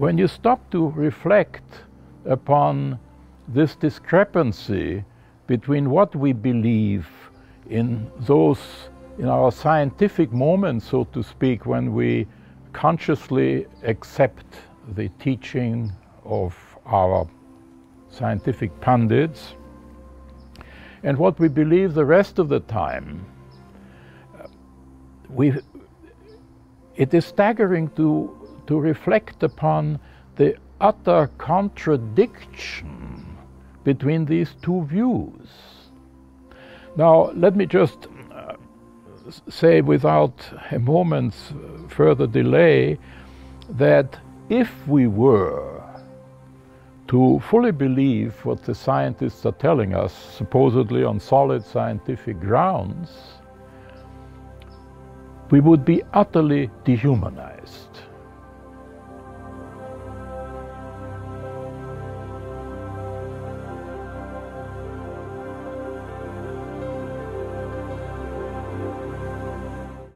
when you stop to reflect upon this discrepancy between what we believe in those in our scientific moments so to speak when we consciously accept the teaching of our scientific pundits and what we believe the rest of the time we it is staggering to to reflect upon the utter contradiction between these two views. Now, let me just uh, say without a moment's further delay that if we were to fully believe what the scientists are telling us, supposedly on solid scientific grounds, we would be utterly dehumanized.